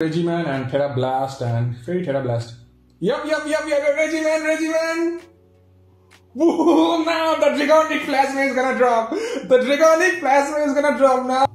Regiman and Tera Blast and Fairy Tera Blast. Yup, yup, yup, yup, Regiman! Woo, now the Dragonic Plasma is gonna drop! The Dragonic Plasma is gonna drop now!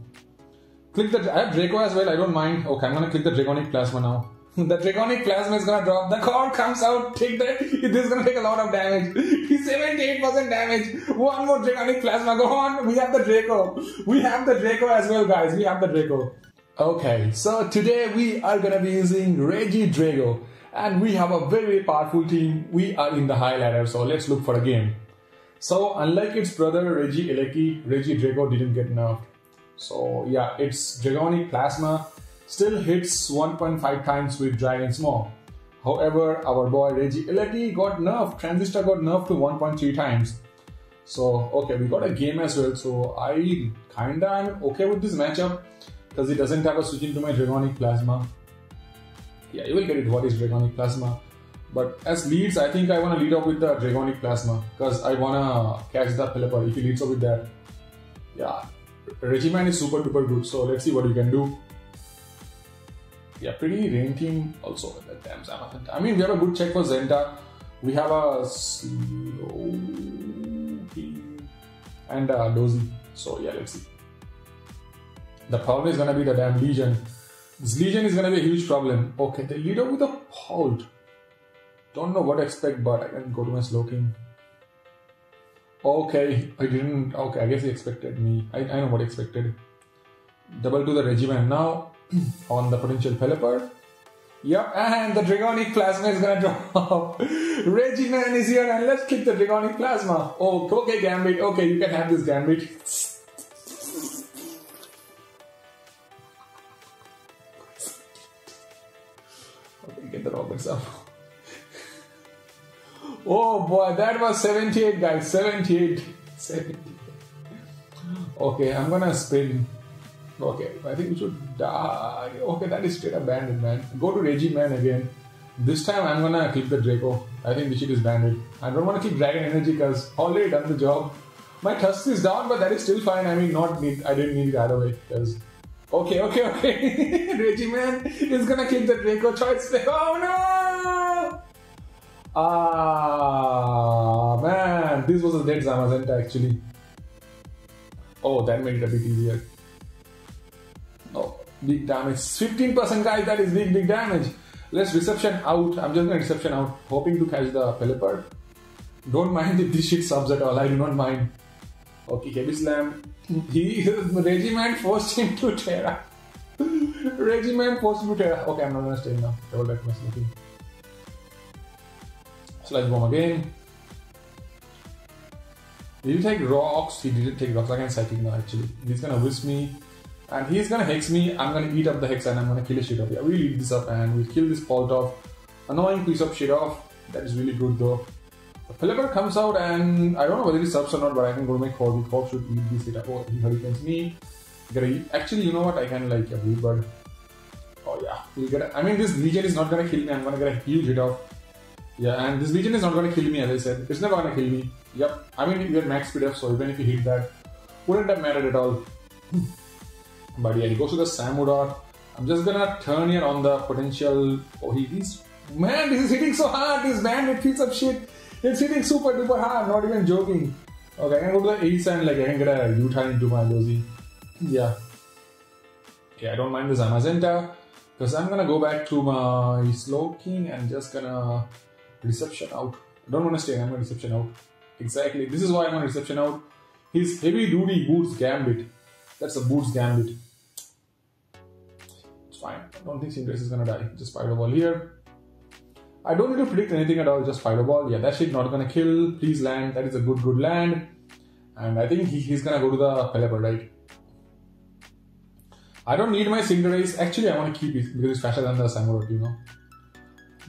Click the, I have Draco as well, I don't mind. Okay, I'm gonna click the Dragonic Plasma now. the Dragonic Plasma is gonna drop, the card comes out, take that, this is gonna take a lot of damage. 78% damage, one more Dragonic Plasma, go on, we have the Draco. We have the Draco as well guys, we have the Draco. Okay, so today we are gonna be using Regidrago and we have a very powerful team. We are in the high ladder, so let's look for a game. So unlike its brother Reggie Elecki, Regidrago didn't get nerfed. So yeah, its Dragonic Plasma still hits 1.5 times with Dragon's Maw. However, our boy Regieleki got nerfed, Transistor got nerfed to 1.3 times. So okay, we got a game as well, so I kinda am okay with this matchup because it doesn't have a switch into my Dragonic Plasma. Yeah, you will get it what is Dragonic Plasma. But as leads, I think I want to lead off with the Dragonic Plasma because I want to catch the Pelipper if he leads off with that. Yeah, Regiman is super duper good, so let's see what we can do. Yeah, pretty rain team also with that damn Zamazenta. I mean, we have a good check for Zenta. We have a slow and a Dozy. So yeah, let's see. The problem is gonna be the damn Legion. This Legion is gonna be a huge problem. Okay, they lead with a Halt. Don't know what to expect, but I can go to my Slowking. Okay, I didn't. Okay, I guess he expected me. I, I know what expected. Double to the Regiman now on the potential Pelipper. Yep, and the Dragonic Plasma is gonna drop. Regiman is here, and let's kick the Dragonic Plasma. Oh, okay, Gambit. Okay, you can have this Gambit. oh boy, that was 78, guys. 78. 78. Okay, I'm gonna spin. Okay, I think we should die. Okay, that is straight up banded, man. Go to Reggie Man again. This time I'm gonna keep the Draco. I think this shit is banded. I don't wanna keep Dragon Energy because already done the job. My Tusk is down, but that is still fine. I mean, not need. I didn't need it either way because Okay, okay, okay. Regiman is gonna keep the Draco choice. Oh no! Ah man, this was a dead Zamazenta actually. Oh, that made it a bit easier. Oh, big damage. 15% guys, that is big, big damage. Let's reception out. I'm just gonna reception out, hoping to catch the Pelipper. Don't mind if this shit subs at all, I do not mind. Okay, heavy slam. He Regiment forced him to Tera. Regiment forced him to Tera. Okay, I'm not gonna stay now. Double back my looking. Sludge bomb again. Did he take rocks? He didn't take rocks. I can psychic now actually. He's gonna whisk me. And he's gonna hex me. I'm gonna eat up the hex and I'm gonna kill his shit off. Yeah, we'll eat this up and we'll kill this Palt off. Annoying piece of shit off. That is really good though. The Pelipper comes out and I don't know whether he subs or not, but I can go to my Corby. Corb should eat this shit up. Oh, he hurricanes me. Actually, you know what? I can like a bird. Oh yeah, we'll get. A, I mean, this Legion is not gonna kill me. I'm gonna get a huge hit off. Yeah, and this Legion is not gonna kill me, as I said. It's never gonna kill me. Yep. I mean, you get max speed up, so even if you hit that, wouldn't have mattered at all. but yeah, he goes to the Samudar. I'm just gonna turn here on the potential. Oh, he is. Man, this is hitting so hard. This bandit piece up shit. It's hitting super duper hard. Not even joking. Okay, I can go to the east and like I can get a U-turn into my Dozy. Yeah. Okay, I don't mind the Zamazenta because I'm gonna go back to my Slowking and just gonna reception out. I don't want to stay, I'm gonna reception out. Exactly, this is why I'm gonna reception out. His heavy duty boots gambit. That's a boots gambit. It's fine. I don't think Cinderace is gonna die. Just fireball here. I don't need to predict anything at all, just fireball. Yeah, that shit not gonna kill. Please land. That is a good, good land. And I think he, he's gonna go to the Pelipper, right? I don't need my Cinderace. Actually, I want to keep it because it's faster than the Samurott, you know.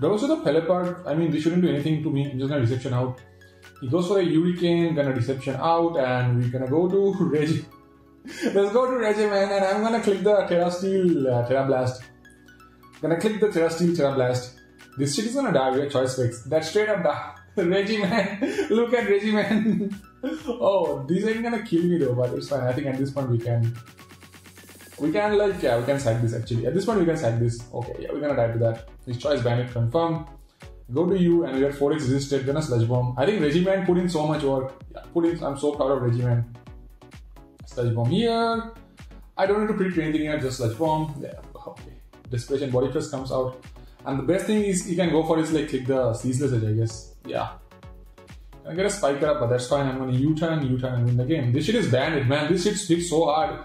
Goes to the Pelipper. I mean, they shouldn't do anything to me. I'm just gonna reception out. He goes for a Hurricane, gonna reception out, and we're gonna go to Regi. Let's go to Regiman, and I'm gonna click the Tera Steel, uh, Tera Blast. Gonna click the Tera Steel, Tera Blast. This shit is gonna die with choice fix. That's straight up die. Regiman, look at Regiman. oh, these ain't gonna kill me though, but it's fine. I think at this point we can We can like yeah, we can sack this actually. At this point we can sack this. Okay, yeah, we're gonna die to that. His choice bandit confirm. Go to you and we got 4x resisted, then a sludge bomb. I think Regiman put in so much work. Yeah, put in I'm so proud of Regiman. Sludge bomb here. I don't need to predict anything here, just sludge bomb. Yeah, okay. Desperation body press comes out. And the best thing is you can go for is like click the ceaseless edge, I guess. Yeah. I get a spiker up, but that's fine. I'm gonna U-turn, U-turn and win the game. This shit is bandit, man. This shit hits so hard.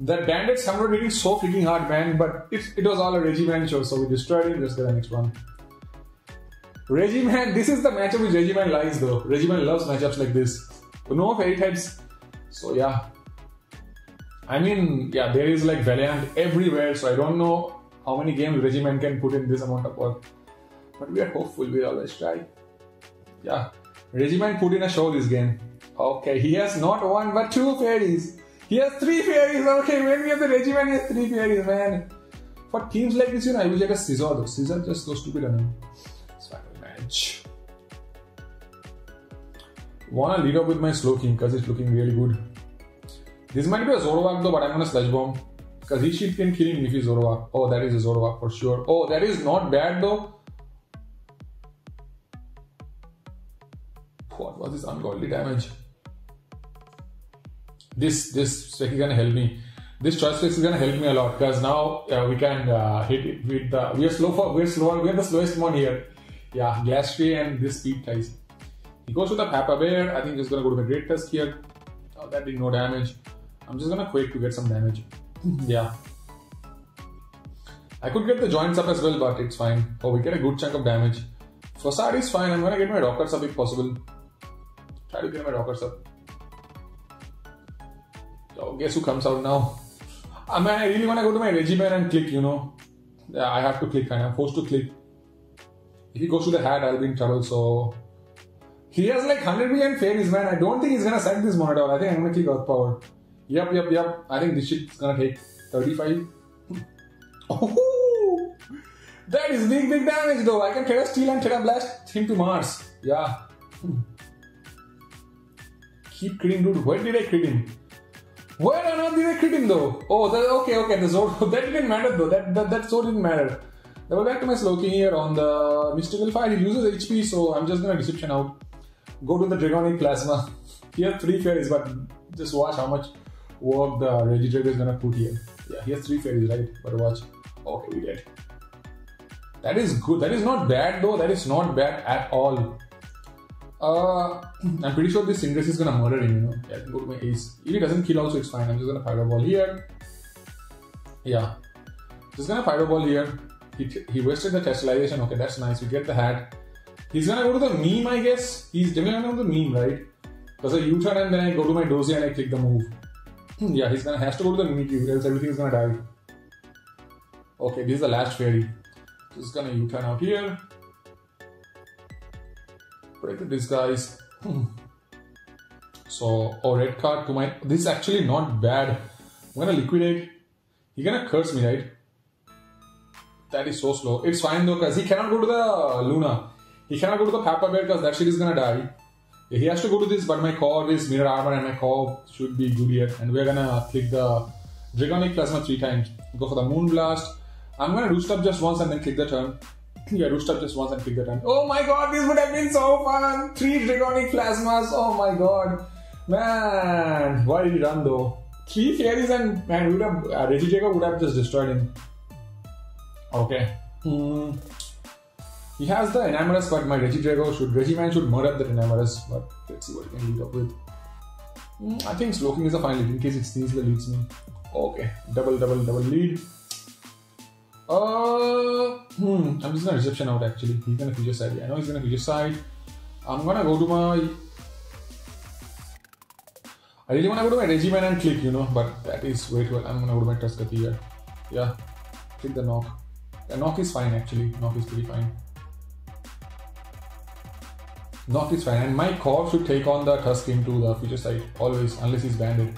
That bandits come out hitting so freaking hard, man. But it, it was all a Regiman show, so we destroyed it. Let's get the next one. Regiman, this is the matchup which Regiman likes though. Regiman loves matchups like this. No fairy types. So yeah. I mean, yeah, there is like Valiant everywhere, so I don't know how many games Regiman can put in this amount of work. But we are hopeful, we'll always try. Yeah. Regiman put in a show this game. Okay, he has not one but two fairies. He has three fairies. Okay, when we have the Regiman, he has three fairies, man. For teams like this, you know, I I had a Scizor though. Scizor just so stupid on him. match. Wanna lead up with my Slowking because it's looking really good. This might be a Zoroark though, but I'm gonna Sludge Bomb. Because he shit can kill him if he's Zoroark. Oh, that is a Zoroark for sure. Oh, that is not bad though. What was this ungodly damage? This this spec is gonna help me. This choice fix is gonna help me a lot because now uh, we can uh, hit it with the. We are slow for we're slow. We're the slowest one here. Yeah, Gastly and this speed ties. He goes with the Papa Bear. I think he's gonna go to the Great Tusk here. Oh, that did no damage. I'm just gonna quake to get some damage. yeah. I could get the joints up as well, but it's fine. Oh, we get a good chunk of damage. Facade is fine. I'm gonna get my rockers up if possible. Try to get my rockers up. Oh, guess who comes out now? I mean, I really wanna go to my Regiman and click, you know. Yeah, I have to click and I'm forced to click. If he goes to the hat, I'll be in trouble, so. He has like 100 million fairies, man. I don't think he's gonna sack this monitor. I think I'm gonna click Earth Power. Yep, yep, yep. I think this shit's gonna take 35. Oh, that is big, big damage though. I can Tera Steel and Tera Blast him to Mars. Yeah. Hmm. Keep critting, dude. Where did I crit him? Where on earth did I crit him though? Oh, okay, okay. The sword that didn't matter though. That that, that sword didn't matter. Double back to my Slowking here on the Mystical Fire. He loses HP, so I'm just gonna Deception out. Go to the Dragonic Plasma. He has three fairies, but just watch how much work the Regidrago is gonna put here. Yeah, he has three fairies, right? But watch. Okay, we did. That is good. That is not bad though. That is not bad at all. Uh, I'm pretty sure this Cinderace is gonna murder him, you know. Yeah, go to my ace. If he doesn't kill also, it's fine. I'm just gonna fireball here. Yeah. Just gonna fireball here. He, he wasted the testalization. Okay, that's nice. We get the hat. He's gonna go to the meme, I guess. He's definitely gonna go to the meme, right? Because I U-turn and then I go to my dozy and I click the move. yeah, he's gonna has to go to the meme else everything is gonna die. Okay, this is the last fairy. Just gonna U-turn out here. Break the disguise. Hmm. so, oh, red card to my. This is actually not bad. I'm gonna liquidate. He's gonna curse me, right? That is so slow. It's fine though, because he cannot go to the Luna. He cannot go to the Papa Bear because that shit is gonna die. He has to go to this, but my core is mirror armor and my core should be good here. And we're gonna click the Dragonic Plasma three times. Go for the Moon Blast. I'm gonna roost up just once and then click the turn. Yeah, roost up just once and click the turn. Oh my god, this would have been so fun! Three Dragonic Plasmas, oh my god. Man, why did he run though? Three fairies and man, would have, uh, Regidrago would have just destroyed him. Okay. Hmm. He has the Enamorus, but my Regidrago should Regiman should murder that Enamorus, but let's see what he can lead up with. Mm, I think Slowking is a fine lead in case it sneezes leads me. Okay, double, double, double lead. Uh, hmm, I'm just gonna reception out actually. He's gonna future side. I know he's gonna future side. I'm gonna go to my. I really wanna go to my Regiman and click, you know, but that is way too. I'm gonna go to my Tuskathy here. Yeah, click the knock. The knock is fine actually. Knock is pretty fine. Knock is fine, and my core should take on the Tusk into the future side always, unless he's banded.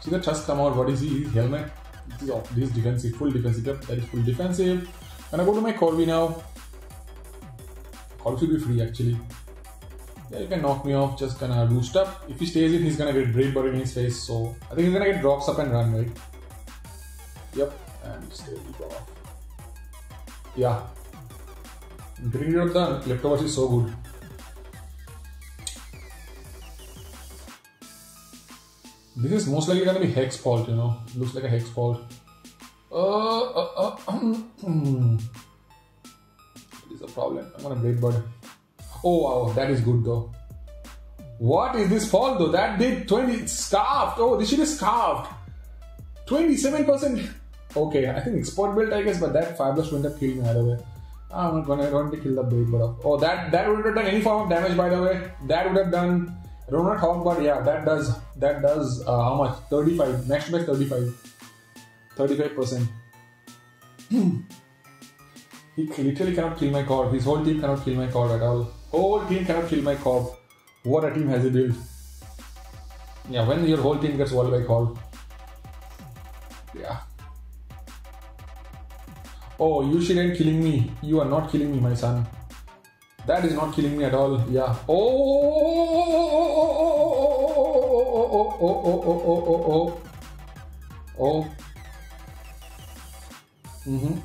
See the Tusk come out. What is he? His helmet. This is, this is defensive, full defensive. Yep, that is full defensive. And I go to my Corby now. Corby should be free actually. Yeah, you can knock me off. Just gonna boost up. If he stays in, he's gonna get Brave Bird in his face. So I think he's gonna get drops up and run, right? Yep, and go off. Yeah. Getting rid of the leftovers is so good. This is most likely gonna be hex fault, you know. Looks like a hex fault. Uh, uh, uh, a problem. I'm gonna Brave Bird. Oh wow, that is good though. What is this fault though? That did 20 It's scarfed. Oh, this shit is scarfed. 27%. Okay, I think export build I guess, but that Fabulous went up killing either way. I'm not gonna, going to kill the Brave Bird. Oh, that that would have done any form of damage by the way. That would have done I don't know how, but yeah that does that does uh, how much 35 next to 35 35 percent he literally cannot kill my cord his whole team cannot kill my cord at all whole team cannot kill my cord what a team has he built yeah when your whole team gets walled by cord yeah oh you shouldn't killing me you are not killing me my son that is not killing me at all. Yeah. Oh. Oh, oh, oh, oh, oh, oh, oh, oh. Oh. Mm-hmm.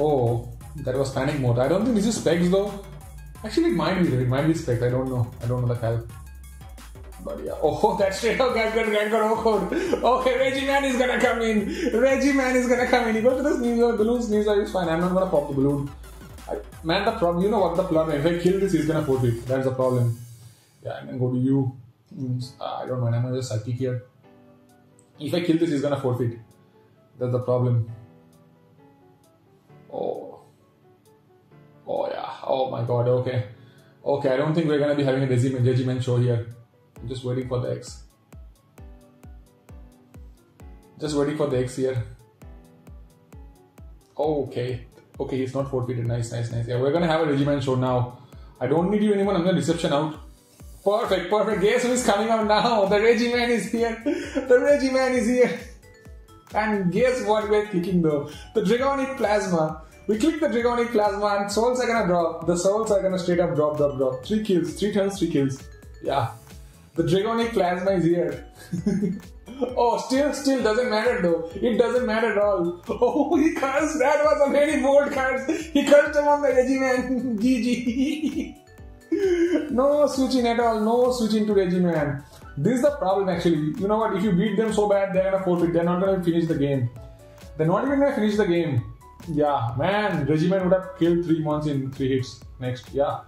Oh, that was panic mode. I don't think this is specs though. Actually, it might be. It might be specs. I don't know. I don't know the hell. But yeah. Oh, that's straight up guy oh, got got awkward. Oh, okay, Reggie Man is gonna come in. Reggie Man is gonna come in. He goes to the sneezer. Balloon sneezer is fine. I'm not gonna pop the balloon. I, man, the problem. You know what the problem? If I kill this, he's gonna forfeit. That's the problem. Yeah, I'm gonna go to you. Uh, I don't know, I'm gonna just psychic here. If I kill this, he's gonna forfeit. That's the problem. Oh. Oh yeah. Oh my god, okay. Okay, I don't think we're gonna be having a regiment, regiment show here. I'm just waiting for the X. Just waiting for the X here. Okay. Okay, he's not forfeited. Nice, nice, nice. Yeah, we're gonna have a regiment show now. I don't need you anymore. I'm gonna reception out. Perfect, perfect. Guess who is coming out now? The regiment is here. The regiment is here. And guess what we're kicking though? The Dragonic Plasma. We click the Dragonic Plasma and souls are gonna drop. The souls are gonna straight up drop, drop, drop. Three kills, three turns, three kills. Yeah. The Dragonic Plasma is here. Oh, still, still doesn't matter though. It doesn't matter at all. Oh, he cursed. That was a very bold curse. He cursed him on the regiment. GG. No switching at all. No switching to regiment. This is the problem actually. You know what? If you beat them so bad, they're gonna forfeit. They're not gonna finish the game. They're not even gonna finish the game. Yeah, man. Regiment would have killed three months in three hits. Next, yeah.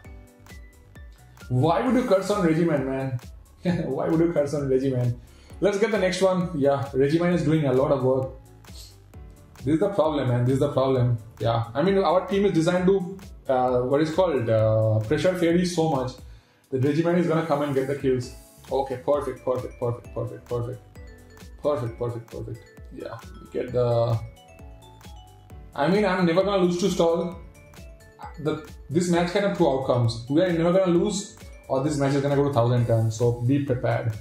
Why would you curse on regiment, man? Why would you curse on regiment? Let's get the next one. Yeah, Regiment is doing a lot of work. This is the problem, man. This is the problem. Yeah, I mean, our team is designed to uh, what is called uh, pressure fairy so much. The Regiment is gonna come and get the kills. Okay, perfect, perfect, perfect, perfect, perfect, perfect, perfect, perfect. Yeah, get the. I mean, I'm never gonna lose to stall. The this match can have two outcomes. We are never gonna lose, or this match is gonna go to thousand turns. So be prepared.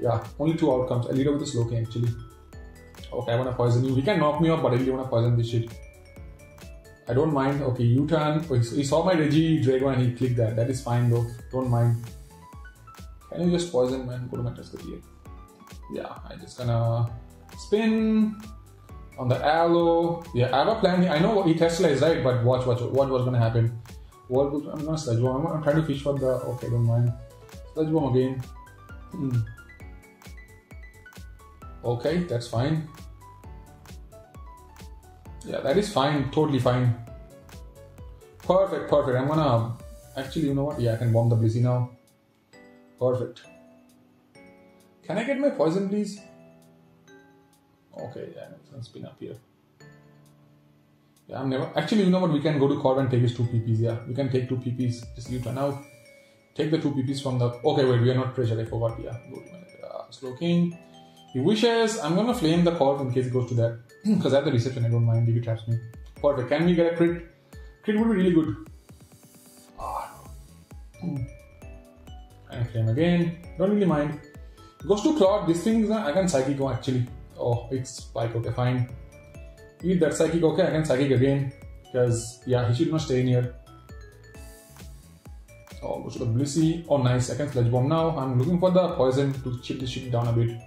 Yeah, only two outcomes. I'll lead up with the Slowking actually. Okay, I wanna poison you. He can knock me off, but I really wanna poison this shit. I don't mind. Okay, U-turn. Oh, he saw my Regidrago and he clicked that. That is fine though. Don't mind. Can you just poison man? Go to my test here. Yeah, I'm just gonna spin on the aloe. Yeah, I have a plan. I know he Tesla is right, but watch, watch, what was gonna happen. What I'm gonna sludge bomb. I'm, I'm, trying to fish for the. Okay, don't mind. Sludge bomb again. Hmm. Okay, that's fine. Yeah, that is fine, totally fine. Perfect, perfect. I'm gonna actually, you know what? Yeah, I can bomb the Blissey now. Perfect. Can I get my poison, please? Okay, yeah, let's spin up here. Yeah, I'm never. Actually, you know what? We can go to Corv and take his two PPs. Yeah, we can take two PPs. Just you turn out. Take the two PPs from the. Okay, wait, we are not pressure. I forgot. Yeah, go to my uh, Slowking. He wishes I'm gonna flame the Corv in case it goes to that. Because I have the reception I don't mind if he traps me. Perfect. Can we get a crit? Crit would be really good. Ah. And flame again. Don't really mind. Goes to Claude. This thing is I can psychic go actually. Oh, it's spike. Okay, fine. Eat that psychic. Okay, I can psychic again. Because yeah, he should not stay in here. Oh, go to the Blissey. Oh, nice. I can Sludge Bomb now. I'm looking for the poison to chip this shit down a bit.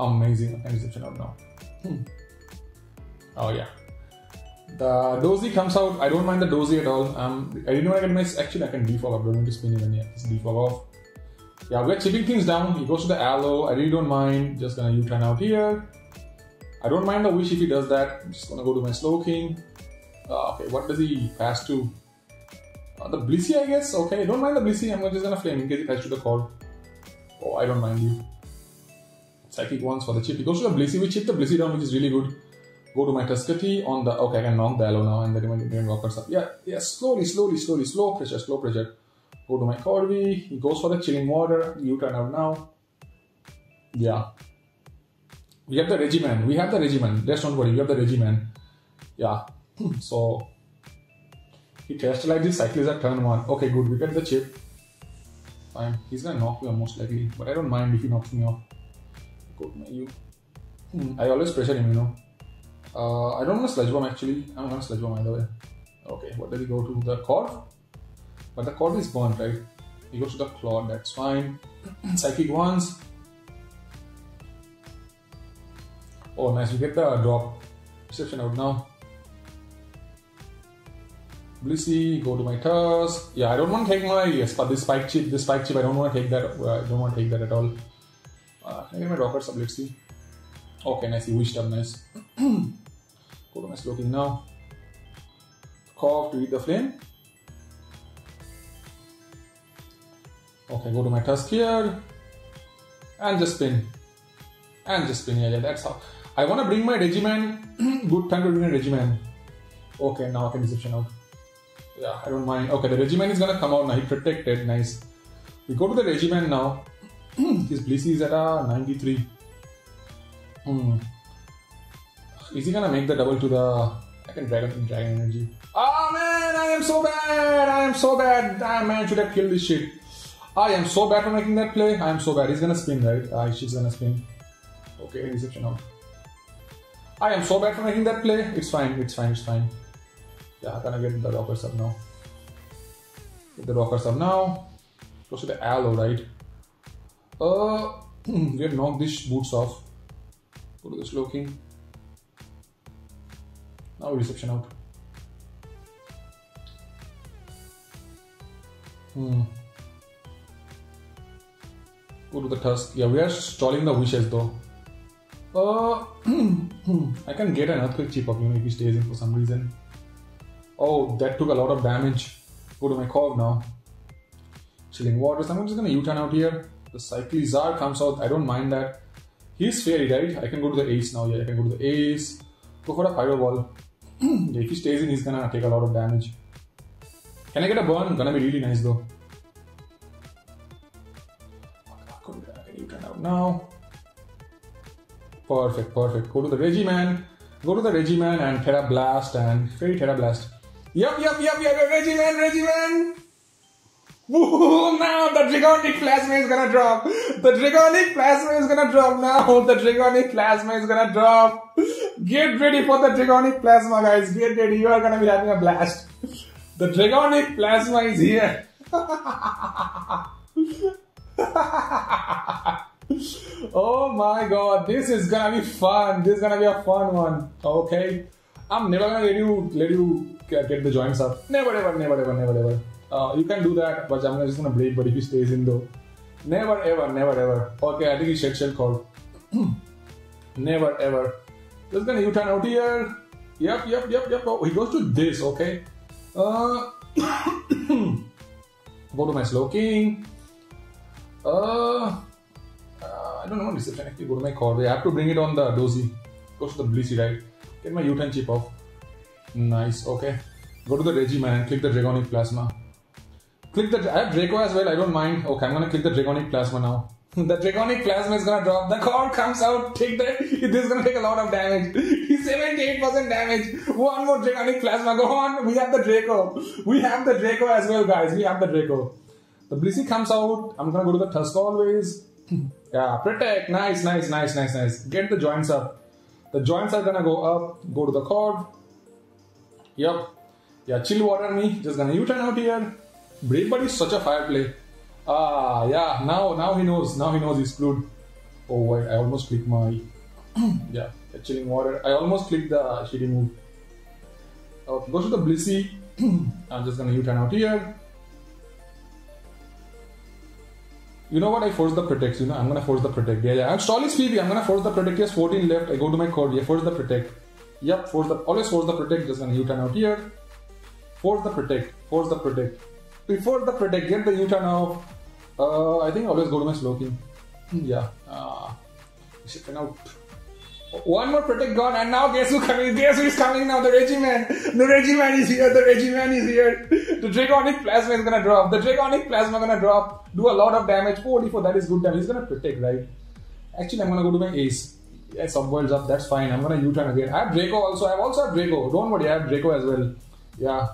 Amazing. And reception out now. Hmm. Oh yeah. The dozy comes out. I don't mind the dozy at all. Um, I didn't want to get my actually I can defog. I'm going to spin even yet. Just defog off. Yeah, we're chipping things down. He goes to the aloe. I really don't mind. Just gonna U-turn out here. I don't mind the wish if he does that. I'm just gonna go to my Slowking. Uh, okay, what does he pass to? Uh, the Blissey, I guess. Okay, don't mind the Blissey. I'm just gonna flame in case he passes to the cord. Oh, I don't mind you. Psychic ones for the chip. He goes to the Blissey. We chip the Blissey down, which is really good. Go to my Tuskegee on the. Okay, I can knock the aloe now and then even rockers up. Yeah, yeah, slowly, slowly, slowly, slow pressure, slow pressure. Go to my Corvi. He goes for the chilling water. You turn out now. Yeah. We have the regimen. We have the regimen. Just don't worry. We have the regimen. Yeah. Hmm, so he like this cyclist at turn one. Okay, good. We get the chip. Fine. He's gonna knock me off most likely, but I don't mind if he knocks me off. My Hmm. I always pressure him, you know. Uh, I don't want to sludge bomb actually. I'm gonna sludge bomb either way. Okay, what did he go to? The cord? But the cord is gone, right? He goes to the claw, that's fine. Psychic ones. Oh, nice. We get the drop. Reception out now. Blissey, go to my Tusk. Yeah, I don't want to take my yes, but this spike chip, this spike chip, I don't want to take that. Uh, I don't want to take that at all. Get my rockers up? Let's see. Okay, nice. He wished nice. go to my Slowking now. Cough to eat the flame. Okay, go to my Tusk here. And just spin. And just spin. Yeah, yeah, that's how. I want to bring my Regiman. Good time to bring a Regiman. Okay, now I can deception out. Yeah, I don't mind. Okay, the Regiman is gonna come out now. He protected. Nice. We go to the Regiman now. His Blissey is at a 93. Hmm. Is he gonna make the double to the. I can Dragon Dragon Energy. Oh man, I am so bad! I am so bad! Damn man, should have killed this shit. I am so bad for making that play. I am so bad. He's gonna spin, right? Ah, she's gonna spin. Okay, reception out. I am so bad for making that play. It's fine, it's fine, it's fine. Yeah, I'm gonna get the rockers up now. Get the rockers up now. Goes to the aloe, right? Uh, we have knocked these boots off. Go to the Slowking. Now reception out. Hmm. Go to the Tusk. Yeah, we are stalling the wishes though. Uh, I can get an earthquake chip up, you know, if he stays in for some reason. Oh, that took a lot of damage. Go to my Corv now. Chilling waters. I'm just gonna U-turn out here. The Cyclizar comes out. I don't mind that. He's fairy, right? I can go to the ace now. Yeah, I can go to the ace. Go for a pyro ball. if he stays in, he's gonna take a lot of damage. Can I get a burn? Gonna be really nice though. Now. Perfect, perfect. Go to the Regiman. Go to the Regiman and Tera Blast and Fairy Tera Blast. Yup, yup, yup, yup, Regiman, Regiman! Now the Dragonic Plasma is gonna drop! The Dragonic Plasma is gonna drop now! The Dragonic Plasma is gonna drop! Get ready for the Dragonic Plasma, guys! Get ready, you are gonna be having a blast! The Dragonic Plasma is here! oh my god, this is gonna be fun! This is gonna be a fun one, okay? I'm never gonna let you let you get the joints up. Never ever, never ever, never ever. Uh, you can do that, but I'm just gonna break. But if he stays in though, never ever, never ever. Okay, I think he shed shell called. never ever. Just gonna U-turn out here. Yep, yep, yep, yep. Oh, he goes to this. Okay. Uh, go to my Slowking. Uh, uh, I don't know what deception actually. Go to my cord. I have to bring it on the dozy. Goes to the blissey, right? Get my U-turn chip off. Nice, okay. Go to the Regiman and click the Dragonic Plasma. Click the. I have uh, Draco as well, I don't mind. Okay, I'm gonna click the Dragonic Plasma now. the Dragonic Plasma is gonna drop. The cord comes out. Take that. This is gonna take a lot of damage. He's 78% damage. One more Dragonic Plasma. Go on. We have the Draco. We have the Draco as well, guys. We have the Draco. The Blissey comes out. I'm gonna go to the Tusk always. yeah, protect. Nice, nice, nice, nice, nice. Get the joints up. The joints are gonna go up, go to the cord. Yep. Yeah, chill water me. Just gonna U-turn out here. Brave Bird is such a fire play. Ah, yeah. Now, now he knows. Now he knows he's screwed. Oh wait, I almost clicked my yeah, chilling water. I almost clicked the shitty move. Uh, go to the Blissey. I'm just gonna U-turn out here. You know what? I force the protect. You know, I'm gonna force the protect. Yeah, yeah. I'm stall is. I'm gonna force the protect. Yes, 14 left. I go to my cord. Yeah, force the protect. Yep, force the always force the protect. Just gonna U-turn out here. Force the protect. Force the protect. Before the protect, get the U-turn off. Uh, I think always go to my Slowking. Yeah. Uh, out. One more protect gone, and now guess who coming? Guess who is coming now? The Regiman. The Regiman is here. The Regiman is here. The Draconic Plasma is gonna drop. The Draconic Plasma gonna drop. Do a lot of damage. 44. That is good damage. He's gonna protect, right? Actually, I'm gonna go to my ace. Yeah, subworlds up. That's fine. I'm gonna U-turn again. I have Draco also. I have also have Draco. Don't worry. I have Draco as well. Yeah,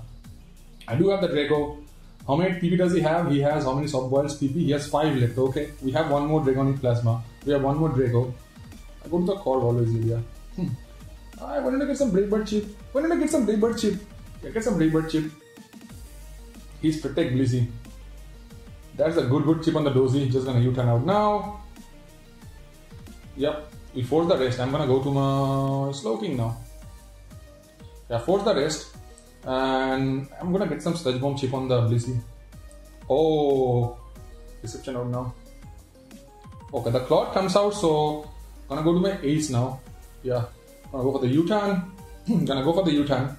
I do have the Draco. How many PP does he have? He has how many subworlds PP? He has five left. Okay, we have one more Draconic Plasma. We have one more Draco. I go to the core always area. Hmm. I wanted to get some Brave chip. Wanted to get some Brave chip. Yeah, get some Brave chip. He's protect Blissey. That's a good good chip on the dozy. Just gonna U-turn out now. Yep, we force the rest. I'm gonna go to my Slowking now. Yeah, force the rest. And I'm gonna get some sludge bomb chip on the Blissey. Oh, reception out now. Okay, the cloud comes out, so I'm Gonna go to my ace now. Yeah. I'm Gonna go for the U-turn. Gonna go for the U-turn.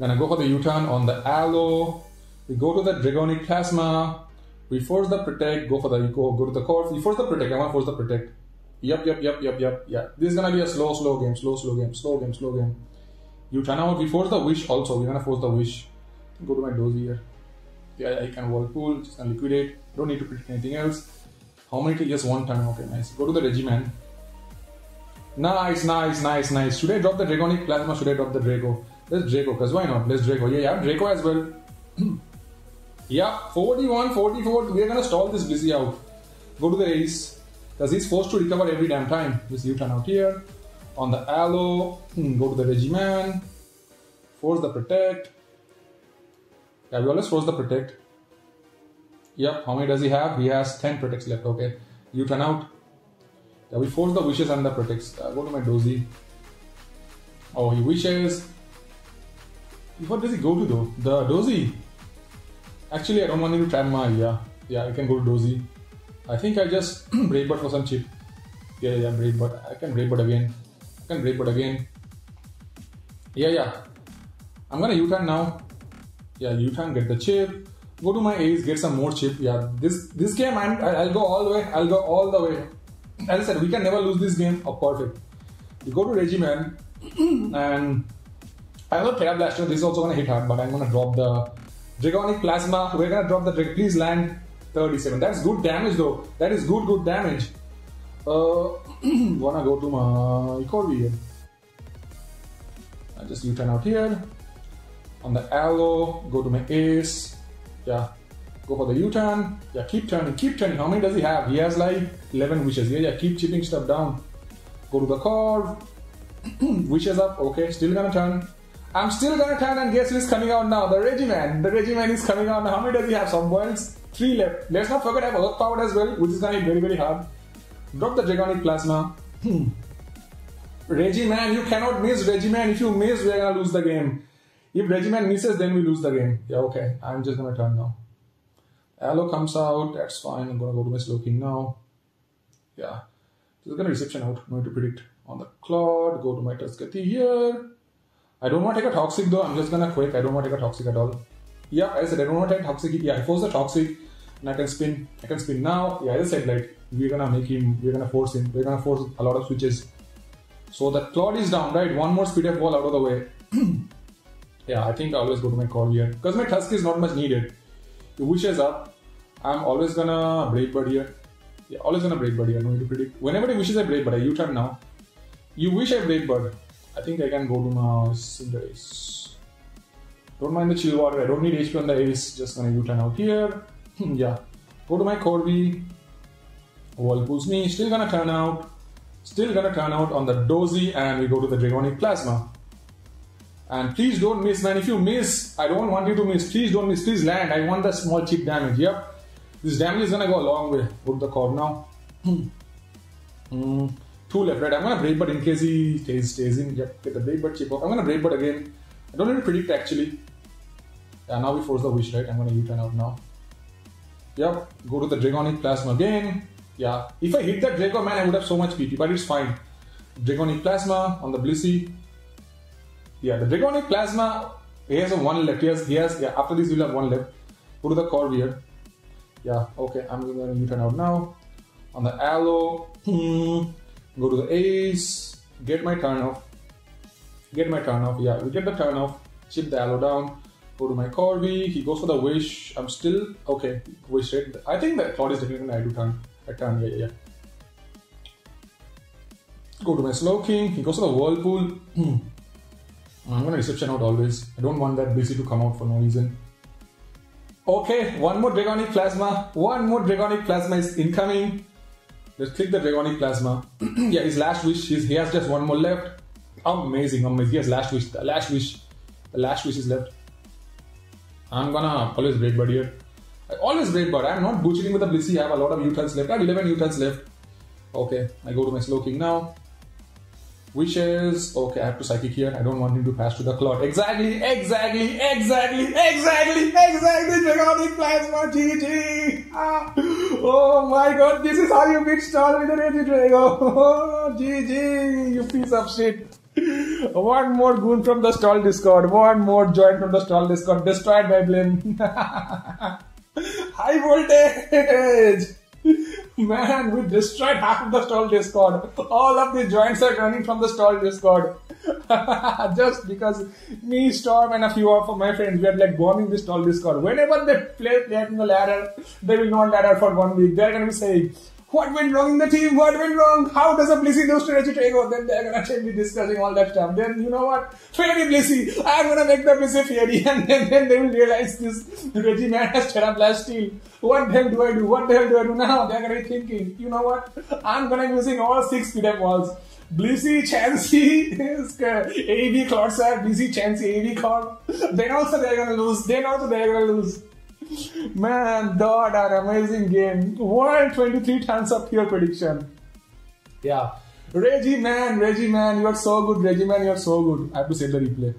Gonna go for the U-turn on the Aloe. We go to the Draconic Plasma. We force the protect. Go for the go, go to the core. We force the protect. I want to force the protect. Yep, yep, yep, yep, yep. Yeah. This is gonna be a slow, slow game. Slow, slow game. Slow game. Slow game. You turn out. We force the wish also. We're gonna force the wish. Go to my dozy here. Yeah, I can whirlpool. Just gonna liquidate. Don't need to predict anything else. How many Just one time. Okay, nice. Go to the Regiman. Nice, nice, nice, nice. Should I drop the Draconic Plasma? Should I drop the Draco? Let's Draco, because why not? Let's Draco. Yeah, yeah, Draco as well. yeah, 41, 44. We're gonna stall this Blissey out. Go to the Ace. Because he's forced to recover every damn time. Just U-turn out here. On the Aloe. Hmm, go to the Regiman. Force the Protect. Yeah, we always force the Protect. Yep, how many does he have? He has 10 protects left. Okay, you turn out. Yeah, we force the wishes and the protects. Uh, go to my dozy. Oh, he wishes. What does he go to though? The dozy. Actually, I don't want him to trap my. Yeah, yeah, I can go to dozy. I think I just brave bird for some chip. Yeah, yeah, brave bird. I can brave bird again. Can brave bird again. Yeah, yeah. I'm gonna U-turn now. Yeah, U-turn, get the chip go to my ace, get some more chip. Yeah, this this game I'm, I'll go all the way. I'll go all the way. As I said, we can never lose this game. Oh, perfect. You go to Regiman, and I know Tera Blaster. This is also gonna hit hard, but I'm gonna drop the Draconic Plasma. We're gonna drop the. Please land 37. That's good damage though. That is good, good damage. Uh, wanna go to my Corby here. I just U-turn out here. On the Aloe, go to my Ace. Yeah. Go for the U-turn. Yeah, keep turning, keep turning. How many does he have? He has like 11 wishes. Yeah, yeah, keep chipping stuff down. Go to the core. wishes up. Okay, still gonna turn. I'm still gonna turn and guess who's coming out now? The Regiman. The Regiman is coming out now. How many does he have? Some worlds? Three left. Let's not forget I have Earth Power as well, which is gonna be very, very hard. Drop the Draconic Plasma. Hmm. Regiman, you cannot miss Regiman. If you miss, we're gonna lose the game. If Regiman misses, then we lose the game. Yeah, okay. I'm just gonna turn now. Aloe comes out, that's fine. I'm gonna go to my Slowking now. Yeah. Just gonna reception out, no to predict. On the cloud, go to my Tuskathy here. I don't want to take a toxic though, I'm just gonna quick. I don't want to take a toxic at all. Yeah, I said I don't want to take toxic. Yeah, I force the toxic and I can spin. I can spin now. Yeah, I just said like we're gonna make him, we're gonna force him, we're gonna force a lot of switches. So the cloud is down, right? One more speed up wall out of the way. Yeah, I think I always go to my core here because my tusk is not much needed. The wishes up. I'm always gonna Brave Bird here. Yeah, always gonna Brave Bird here. No need to predict. Whenever he wishes I Brave Bird, I U-turn now. You wish I Brave Bird. I think I can go to my Cinderace. Don't mind the chill water. I don't need HP on the ace. Just gonna U-turn out here. yeah. Go to my Corby. Whirlpools me. Still gonna turn out. Still gonna turn out on the Dozy and we go to the Draconic Plasma. And please don't miss, man. If you miss, I don't want you to miss. Please don't miss. Please land. I want the small chip damage. Yep. This damage is gonna go a long way. Put the core now. Mm, two left, right? I'm gonna break, but in case he stays, stays in, yep, get the break, but chip off. I'm gonna break, but again, I don't even predict actually. Yeah, now we force the wish, right? I'm gonna U-turn out now. Yep, go to the Draconic Plasma again. Yeah, if I hit that Draco, man, I would have so much PP, but it's fine. Draconic Plasma on the Blissey. Yeah, the Draconic Plasma, he has a one left. He has, he has, yeah, after this, we'll have one left. Go to the Corvier. Yeah, okay, I'm gonna U-turn out now. On the Aloe, hmm, go to the Ace, get my turn off. Get my turn off, yeah, we get the turn off, chip the Aloe down, go to my Corby, he goes for the Wish, I'm still, okay, Wish, right? I think that Cloud is definitely I do turn, I turn, yeah. Go to my Slowking, he goes to the Whirlpool, I'm gonna reception out always, I don't want that busy to come out for no reason. Okay, one more Draconic Plasma. One more Draconic Plasma is incoming. Let's click the Draconic Plasma. yeah, his last wish. He has just one more left. Amazing, amazing. He has last wish. The last wish. The last wish is left. I'm gonna always Brave Bird here. I always Brave Bird. I'm not butchering with the Blissey. I have a lot of U-turns left. I have 11 U-turns left. Okay, I go to my Slowking now. Wishes. Okay, I have to psychic here. I don't want him to pass to the cloud. Exactly, exactly, exactly, exactly, exactly. Draconic Plasma GG. Ah. Oh my god, this is how you beat Star with the Regidrago. Oh, GG, you piece of shit. One more goon from the stall Discord. One more join from the stall Discord. Destroyed by Blame. High voltage. Man, we destroyed half of the stall Discord. All of the joints are running from the stall Discord. Just because me, Storm, and a few of my friends we are like bombing the stall Discord. Whenever they play play in the ladder, they will not ladder for one week. They're gonna be saying, what went wrong in the team? What went wrong? How does a Blissey do strategy Trago? Then they're gonna be discussing all that stuff. Then you know what? Fairy Blissey, I'm gonna make the Blissey Fairy, and then, then they will realize this Reggie man has Tera Blast Steel. What the hell do I do? What the hell do I do now? They're gonna be thinking, you know what? I'm gonna be using all six speed-up walls. Blissey, Chansey, AV Clodsire, Blissey, Chansey, AV Cloud. Then also they're gonna lose. Then also they're gonna lose. Man, that an amazing game. 123 times up your prediction. Yeah. Reggie man, Reggie man, you are so good, Reggie man, you are so good. I have to save the replay.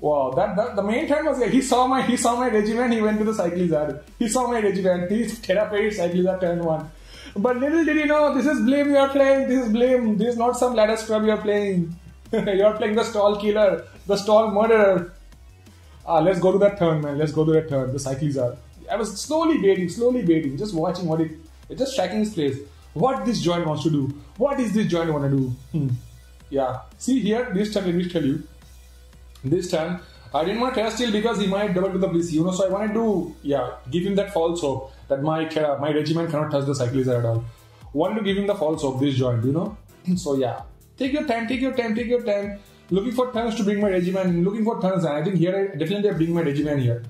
Wow, that, that the main time was he saw my he saw my Regiment, he went to the Cyclizar. He saw my Regiment, he's therapeutic Cyclizar turn one. But little did he know, this is blame you are playing, this is blame, this is not some ladder scrub you are playing. you are playing the stall killer, the stall murderer. Ah, let's go to that turn, man. Let's go to that turn. The Cyclizar. I was slowly baiting, slowly baiting, just watching what it, just tracking his plays. What this joint wants to do. What is this joint want to do? Hmm. Yeah. See here, this turn, let me tell you. This turn, I didn't want to test still because he might double to the Blissey, you know. So I wanted to, yeah, give him that false hope that my uh, my Regiment cannot touch the Cyclizar at all. Wanted to give him the false hope, this joint, you know. so yeah, take your time, take your time, take your time. Looking for turns to bring my Regiment, looking for turns, and I think here I definitely bring my Regiment here.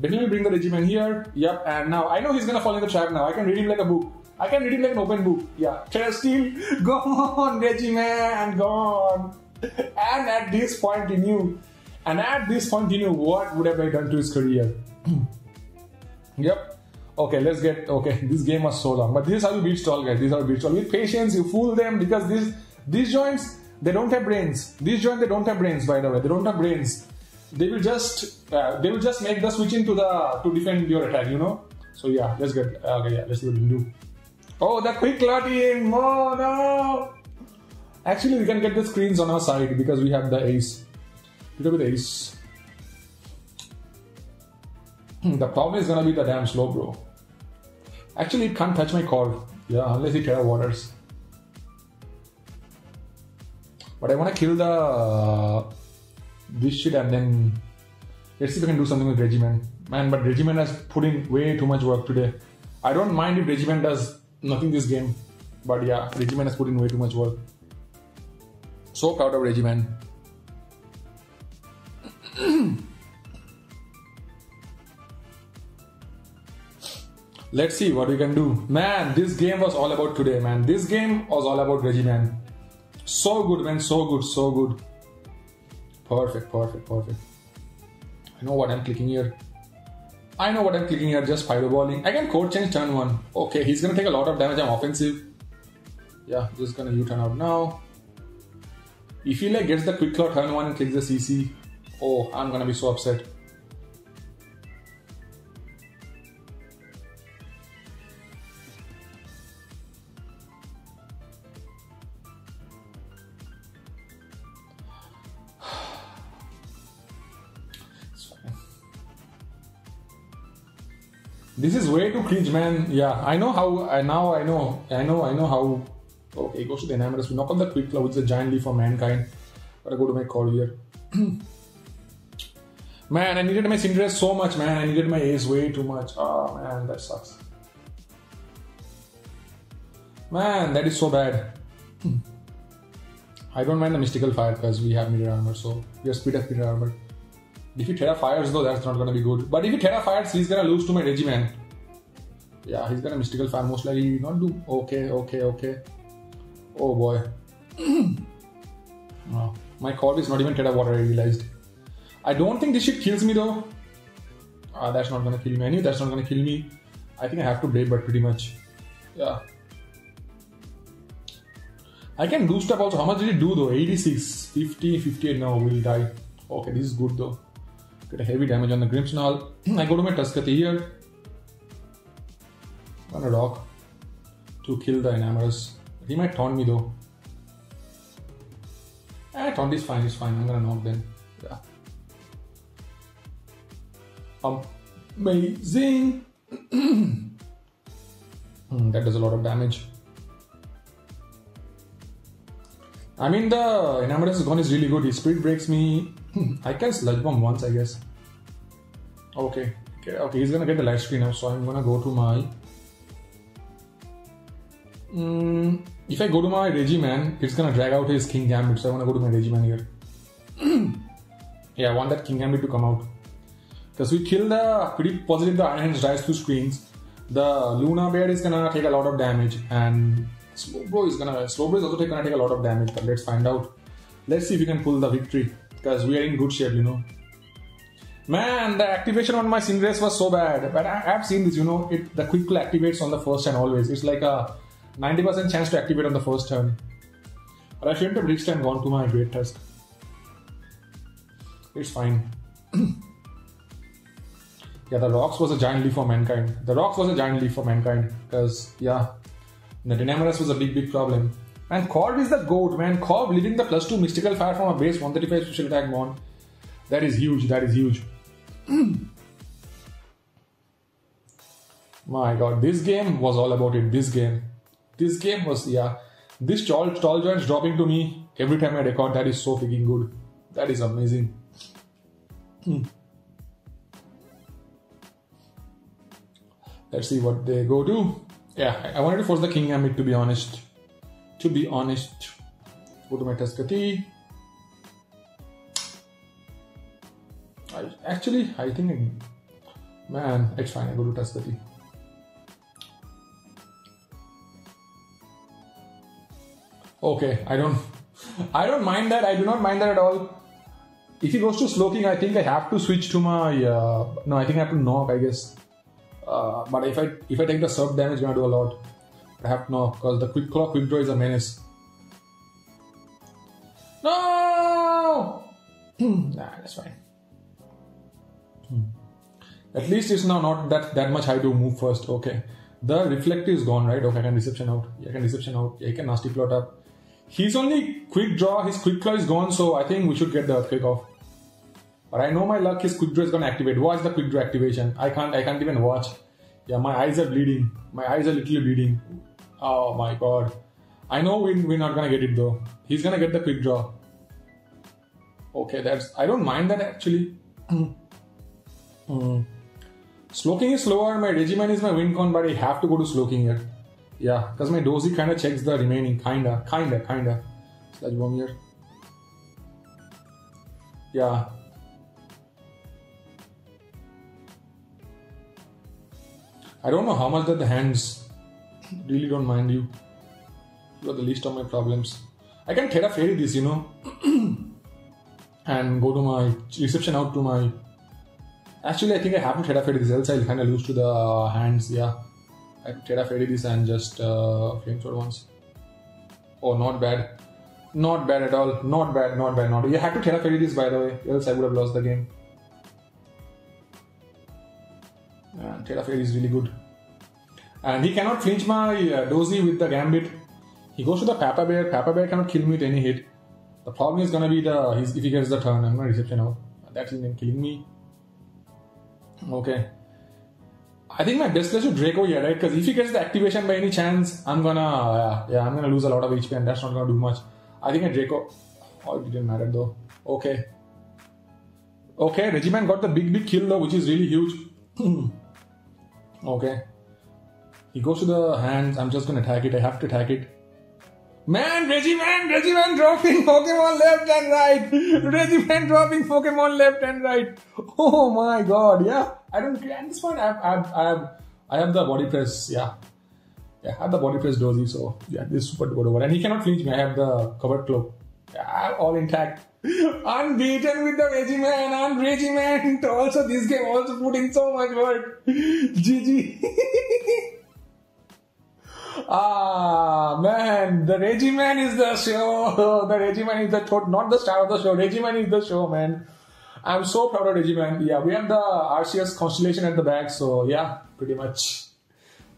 Definitely bring the Regiment here. Yep, and now I know he's gonna fall in the trap now. I can read him like a book. I can read him like an open book. Yeah. Tera Steel, gone, Regiment, gone. And at this point he knew. And at this point he knew what would have I done to his career. yep. Okay, let's get okay. This game was so long. But this is how you beat stall guys. This is how you beat stall. With patience, you fool them because these these joints they don't have brains. These joints they don't have brains, by the way. They don't have brains. They will just uh, they will just make the switch into the to defend your attack you know? So yeah let's get okay yeah let's see what we do. Oh the quick lotting oh no! Actually we can get the screens on our side because we have the ace. At the ace. Hmm, the problem is gonna be the damn Slowbro. Actually it can't touch my core. Yeah unless it Tera waters but I want to kill the uh, this shit and then let's see if I can do something with Regiment. Man, but Regiment has put in way too much work today. I don't mind if Regiment does nothing this game, but yeah, Regiment has put in way too much work. So proud of Regiment. Let's see what we can do. Man, this game was all about today, man. This game was all about Regiment. So good, man. So good, so good. Perfect, perfect, perfect. I know what I'm clicking here. I know what I'm clicking here, just fireballing. I can Court Change turn one. Okay, he's gonna take a lot of damage, I'm offensive. Yeah, just gonna U-turn out now. If he like gets the quick claw turn one and clicks the CC, oh, I'm gonna be so upset. This is way too cringe, man. Yeah, I know how. I now I know. I know. I know how. Okay, goes to the Enamorus. We knock on the quick claw, which is a giant leap for mankind. Gotta go to my call here. man, I needed my Cinderace so much, man. I needed my ace way too much. Oh man, that sucks. Man, that is so bad. Hmm. I don't mind the mystical fire because we have mirror armor, so we have speed of mirror armor. If he Tera fires though, that's not gonna be good. But if he Tera fires, he's gonna lose to my Regiman. Yeah, he's gonna mystical fire most likely not do okay, okay, okay. Oh boy. oh, my cord is not even Tera water, I realized. I don't think this shit kills me though. Ah, that's not gonna kill me. Knew that's not gonna kill me. I think I have to Blade but pretty much. Yeah. I can do stuff also. How much did it do though? 86, 50, 58 now we'll die. Okay, this is good though. Get a heavy damage on the Grimmsnarl. I go to my Toxicity here. Gonna rock to kill the Enamorus. He might taunt me though. Eh, taunt is fine, it's fine. I'm gonna knock then. Yeah. Amazing! hmm, that does a lot of damage. I mean, the Enamorus is Gone is really good. His speed breaks me I can sludge bomb once, I guess. Okay. okay, okay, he's gonna get the light screen now, so I'm gonna go to my. Mm, if I go to my Regiman, it's gonna drag out his Kingambit, so I'm gonna go to my Regiman here. yeah, I want that Kingambit to come out. Because we kill the pretty positive the Iron dies through screens. The Luna Bear is gonna take a lot of damage, and Slowbro is gonna Slowbro is also gonna take a lot of damage, but let's find out. Let's see if we can pull the victory because we are in good shape, you know. Man, the activation on my Cinderace was so bad, but I have seen this, you know, it the quick activates on the first turn always. It's like a 90% chance to activate on the first turn. But I shouldn't have reached and gone to my Great Tusk. It's fine. yeah, the rocks was a giant leap for mankind. The rocks was a giant leap for mankind because yeah, the Enamorus was a big, big problem. And Corv is the goat, man. Corv leaving the plus 2 mystical fire from a base 135 special attack mon. That is huge, that is huge. My god, this game was all about it. This game. This game was, yeah. This tall, tall giants dropping to me every time I record, that is so freaking good. That is amazing. Hmm. Let's see what they go to. Yeah, I wanted to force the Kingambit to be honest to be honest. Go to my Toxicity. I actually I think man, it's fine. I go to Toxicity. Okay, I don't I don't mind that. I do not mind that at all. If he goes to Slowking, I think I have to switch to my uh, no. I think I have to knock. I guess. Uh, but if I if I take the sub damage, gonna do a lot. Have to because the quick quick draw is a menace. No! nah, that's fine. Hmm. At least it's now not that that much high to move first. Okay. The reflective is gone, right? Okay, I can reception out. I can reception out. I can nasty plot up. He's only quick draw, his quick claw is gone, so I think we should get the earthquake off. But I know my luck, his quick draw is gonna activate. Watch the quick draw activation. I can't I can't even watch. Yeah, my eyes are bleeding. My eyes are literally bleeding. Oh my god. I know we, we're not gonna get it though. He's gonna get the quick draw. Okay, that's. I don't mind that actually. mm. Slowking is slower. My Regiman is my win con, but I have to go to Slowking here. Yeah, because my Dozy kind of checks the remaining. Kinda, kinda, kinda. Sludge bomb here. Yeah. I don't know how much that the hands really don't mind you. You are the least of my problems. I can Tera Fairy this, you know, and go to my reception out to my. Actually, I think I have to Tera Fairy this, else I'll kind of lose to the hands. Yeah, I Tera Fairy this and just uh, flamethrower once. Oh, not bad. Not bad at all. Not bad, not bad, not bad. You had to Tera Fairy this, by the way, else I would have lost the game. Yeah, Tera Fairy is really good. And he cannot flinch my uh, Dozy with the Gambit. He goes to the Papa Bear. Papa Bear cannot kill me with any hit. The problem is gonna be the if he gets the turn. I'm gonna reception now. That's him killing me. Okay. I think my best plays to Draco here, right? Because if he gets the activation by any chance, I'm gonna yeah, I'm gonna lose a lot of HP and that's not gonna do much. I think a Draco. Oh, it didn't matter though. Okay. Okay, Regiman got the big big kill though, which is really huge. okay. He goes to the hands. I'm just gonna attack it. I have to attack it. Man, Regiman, Regiman dropping Pokemon left and right. Regiman dropping Pokemon left and right. Oh my god, yeah. I don't at this point. I have, I have, I have, I have the body press. Yeah, yeah. I have the body press dozy. So yeah, this is super good over. And he cannot flinch me. I have the covert cloak. Yeah, all intact. Unbeaten with the Regiman, and Regiman. Also, this game also put in so much work. GG. Ah, man, the Regiman is the show. The Regiman is the thought, not the star of the show. Regiman is the show, man. I'm so proud of Regiman. Yeah, we have the RCS constellation at the back, so yeah, pretty much.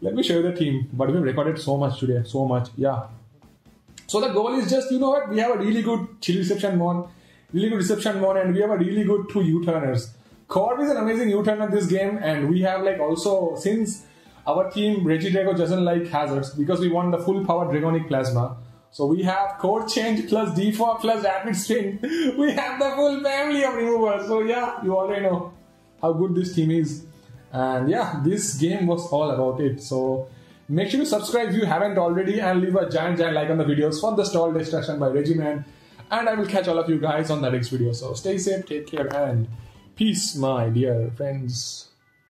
Let me show you the team. But we recorded so much today, so much. Yeah. So the goal is just, you know what, we have a really good chill reception mon, really good reception mon, and we have a really good two U-turners. Corb is an amazing U-turner this game, and we have like also since our team Regidrago doesn't like hazards because we want the full power Dragonic Plasma. So we have Court Change plus Defog plus Rapid Spin. We have the full family of removers. So yeah, you already know how good this team is. And yeah, this game was all about it. So make sure to subscribe if you haven't already and leave a giant giant like on the videos for the stall destruction by Regiman. And I will catch all of you guys on the next video. So stay safe, take care, and peace, my dear friends.